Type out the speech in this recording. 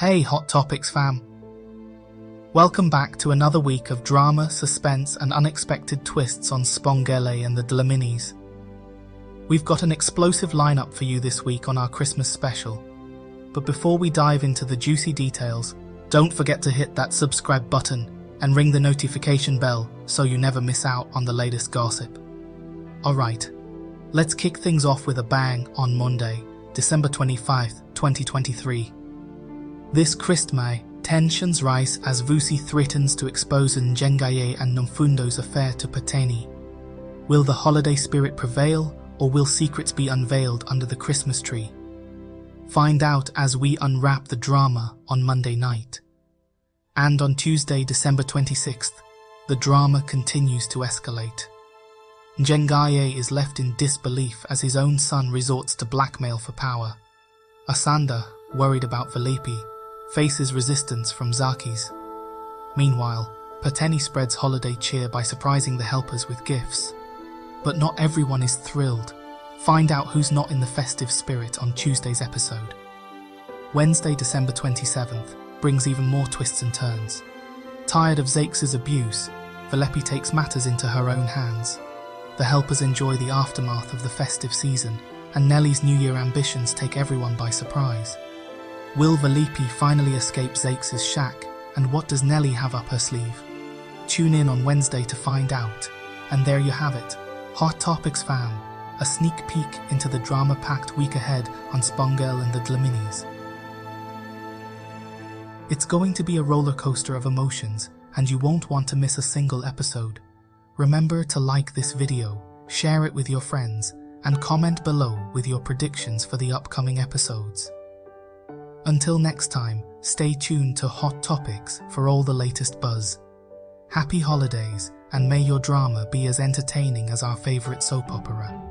Hey, Hot Topics fam. Welcome back to another week of drama, suspense, and unexpected twists on Sibongile and the Dlaminis. We've got an explosive lineup for you this week on our Christmas special. But before we dive into the juicy details, don't forget to hit that subscribe button and ring the notification bell so you never miss out on the latest gossip. Alright, let's kick things off with a bang on Monday, December 25th, 2023. This Christmas, tensions rise as Vusi threatens to expose Njengaye and Nomfundo's affair to Pateni. Will the holiday spirit prevail, or will secrets be unveiled under the Christmas tree? Find out as we unwrap the drama on Monday night. And on Tuesday, December 26th, the drama continues to escalate. Njengaye is left in disbelief as his own son resorts to blackmail for power. Asanda, worried about Velephi, faces resistance from Zakes. Meanwhile, Pateni spreads holiday cheer by surprising the helpers with gifts. But not everyone is thrilled. Find out who's not in the festive spirit on Tuesday's episode. Wednesday, December 27th, brings even more twists and turns. Tired of Zakes' abuse, Velephi takes matters into her own hands. The helpers enjoy the aftermath of the festive season, and Nelly's New Year ambitions take everyone by surprise. Will Velephi finally escape Zakes' shack, and what does Nelly have up her sleeve? Tune in on Wednesday to find out. And there you have it, Hot Topics fam, a sneak peek into the drama-packed week ahead on Sibongile and the Dlaminis. It's going to be a roller coaster of emotions, and you won't want to miss a single episode. Remember to like this video, share it with your friends, and comment below with your predictions for the upcoming episodes. Until next time, stay tuned to Hot Topics for all the latest buzz. Happy holidays, and may your drama be as entertaining as our favourite soap opera.